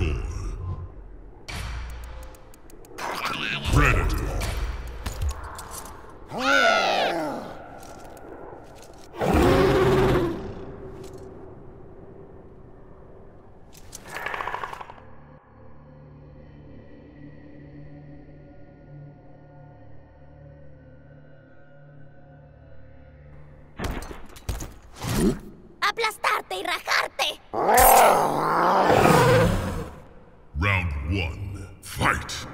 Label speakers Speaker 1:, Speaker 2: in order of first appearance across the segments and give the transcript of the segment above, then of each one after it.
Speaker 1: Ferritor. Predator.
Speaker 2: ¡Aplastarte y rajarte!
Speaker 1: Round one. Fight.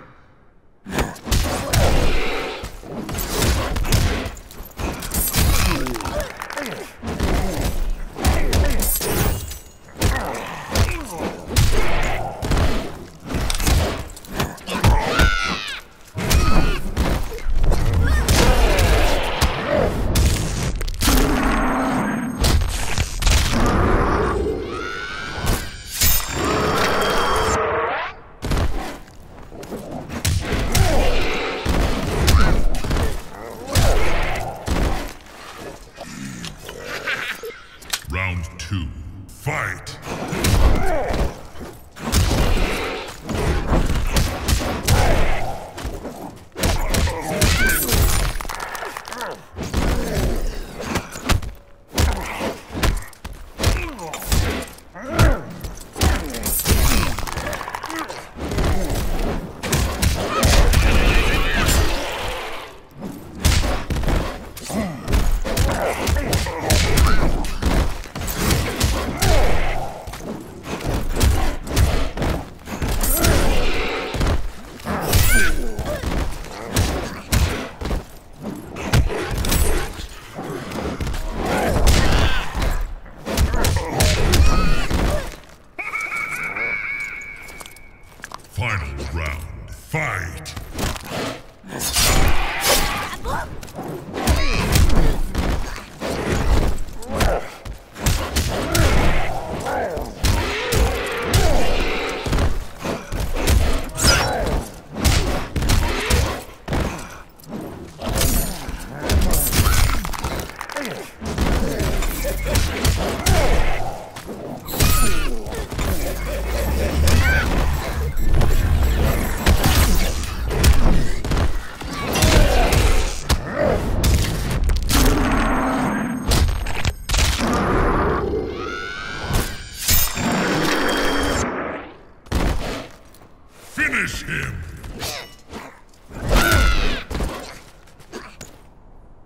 Speaker 1: Two. Fight. Final round. Fight. Finish him.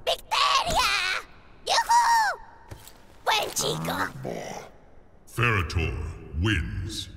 Speaker 2: ¡Victoria! ¡Yujú! ¡Buen chico!
Speaker 1: Wins.